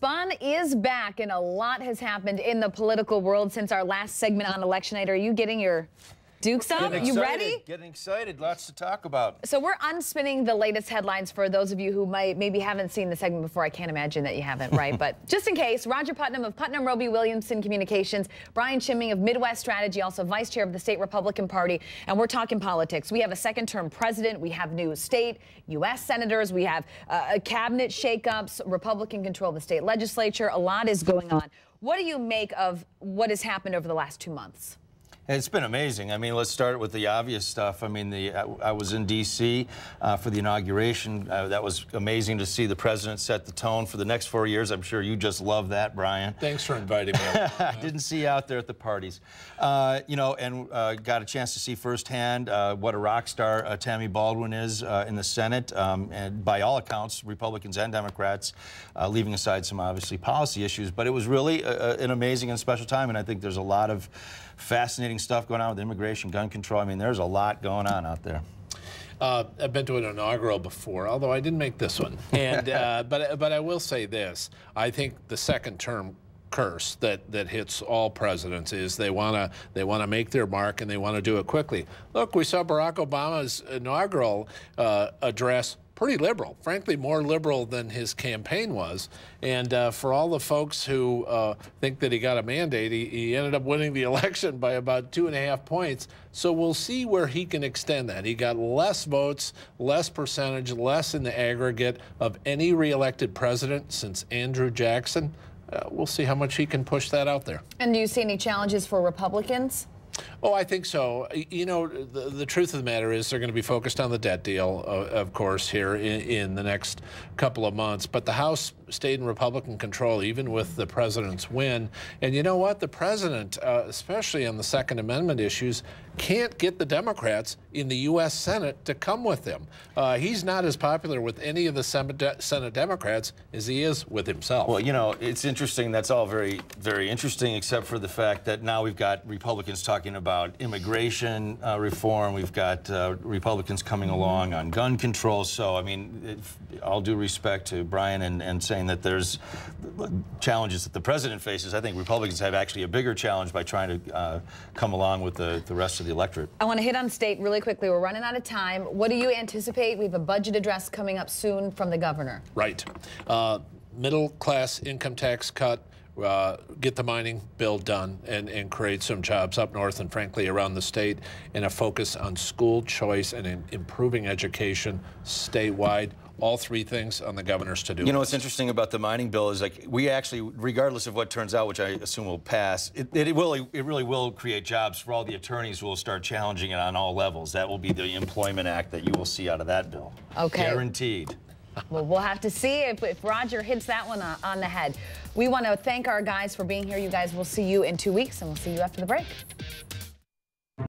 Fun is back, and a lot has happened in the political world since our last segment on election night. Are you getting your Dukes up? You ready? Getting excited. Lots to talk about. So we're unspinning the latest headlines for those of you who might maybe haven't seen the segment before. I can't imagine that you haven't, right? but just in case, Roger Putnam of Putnam Roby Williamson Communications, Brian Schimming of Midwest Strategy, also vice chair of the state Republican Party, and we're talking politics. We have a second-term president, we have new state, U.S. senators, we have uh, a cabinet shakeups, Republican control of the state legislature. A lot is going on. What do you make of what has happened over the last two months? It's been amazing. I mean, let's start with the obvious stuff. I mean, the I, I was in D.C. Uh, for the inauguration. Uh, that was amazing to see the president set the tone for the next four years. I'm sure you just love that, Brian. Thanks for inviting me. I didn't see you out there at the parties. Uh, you know, and uh, got a chance to see firsthand uh, what a rock star uh, Tammy Baldwin is uh, in the Senate. Um, and by all accounts, Republicans and Democrats, uh, leaving aside some obviously policy issues. But it was really an amazing and special time. And I think there's a lot of fascinating stuff going on with immigration, gun control. I mean, there's a lot going on out there. Uh, I've been to an inaugural before, although I didn't make this one. And uh, but but I will say this: I think the second term curse that that hits all presidents is they want to they want to make their mark and they want to do it quickly. Look, we saw Barack Obama's inaugural uh, address pretty liberal, frankly, more liberal than his campaign was. And uh, for all the folks who uh, think that he got a mandate, he, he, ended up winning the election by about two and a half points. So we'll see where he can extend that. He got less votes, less percentage, less in the aggregate of any reelected president since Andrew Jackson. Uh, we'll see how much he can push that out there. And do you see any challenges for Republicans? Oh, I think so. You know, the, the truth of the matter is they're going to be focused on the debt deal, uh, of course, here in, in, the next couple of months. But the House stayed in Republican control, even with the president's win. And you know what? The president, uh, especially on the Second Amendment issues, can't get the Democrats in the U.S. Senate to come with him. Uh, he's not as popular with any of the Senate Democrats as he is with himself. Well, you know, it's interesting. That's all very, very interesting, except for the fact that now we've got Republicans talking about immigration uh, reform. We've got uh, Republicans coming along on gun control. So, I mean, all due respect to Brian and, and saying that there's challenges that the president faces, I think Republicans have actually a bigger challenge by trying to uh, come along with the, the rest of the electorate. I want to hit on state really quickly. We're running out of time. What do you anticipate? We have a budget address coming up soon from the governor. Right. Uh, middle class income tax cut. Uh, get the mining bill done and, and create some jobs up north and frankly around the state and a focus on school choice and improving education statewide all three things on the governor's to-do You know what's interesting about the mining bill is like we actually, regardless of what turns out, which I assume will pass, it, it, will it really will create jobs for all the attorneys who will start challenging it on all levels. That will be the employment act that you will see out of that bill. Okay. Guaranteed. Well, we'll have to see if, if Roger hits that one on the head. We want to thank our guys for being here. You guys, we'll see you in two weeks, and we'll see you after the break.